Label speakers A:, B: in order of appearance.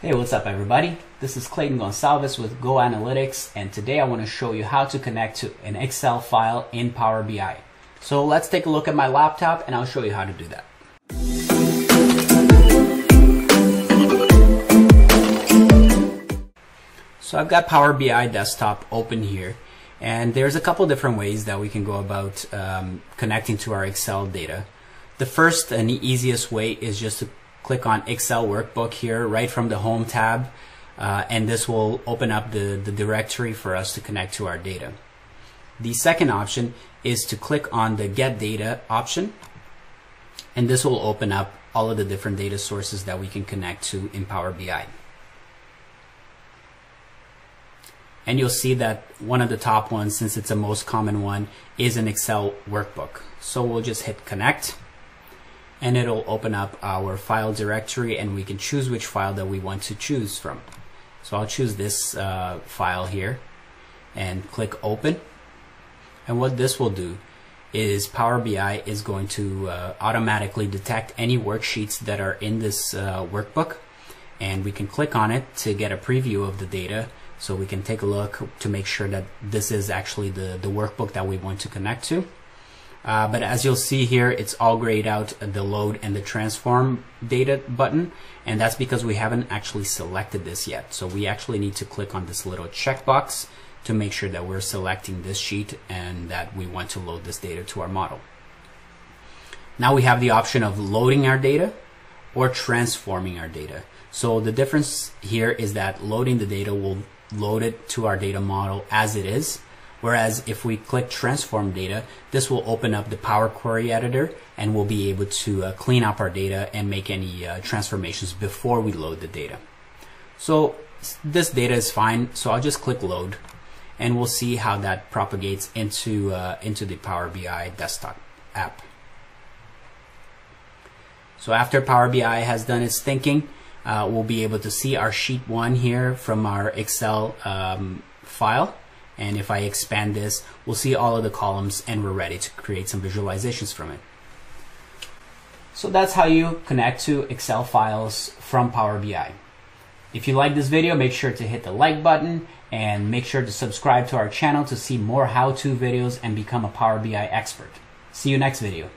A: Hey, what's up everybody? This is Clayton Gonsalves with Go Analytics and today I want to show you how to connect to an Excel file in Power BI. So let's take a look at my laptop and I'll show you how to do that. So I've got Power BI desktop open here and there's a couple different ways that we can go about um, connecting to our Excel data. The first and the easiest way is just to click on Excel workbook here right from the home tab uh, and this will open up the, the directory for us to connect to our data. The second option is to click on the get data option and this will open up all of the different data sources that we can connect to in Power BI. And you'll see that one of the top ones, since it's the most common one, is an Excel workbook. So we'll just hit connect and it'll open up our file directory and we can choose which file that we want to choose from. So I'll choose this uh, file here and click open. And what this will do is Power BI is going to uh, automatically detect any worksheets that are in this uh, workbook and we can click on it to get a preview of the data so we can take a look to make sure that this is actually the, the workbook that we want to connect to. Uh, but as you'll see here, it's all grayed out the load and the transform data button. And that's because we haven't actually selected this yet. So we actually need to click on this little checkbox to make sure that we're selecting this sheet and that we want to load this data to our model. Now we have the option of loading our data or transforming our data. So the difference here is that loading the data will load it to our data model as it is Whereas if we click transform data, this will open up the Power Query editor and we'll be able to uh, clean up our data and make any uh, transformations before we load the data. So this data is fine. So I'll just click load and we'll see how that propagates into, uh, into the Power BI desktop app. So after Power BI has done its thinking, uh, we'll be able to see our sheet one here from our Excel um, file. And if I expand this, we'll see all of the columns and we're ready to create some visualizations from it. So that's how you connect to Excel files from Power BI. If you like this video, make sure to hit the like button and make sure to subscribe to our channel to see more how-to videos and become a Power BI expert. See you next video.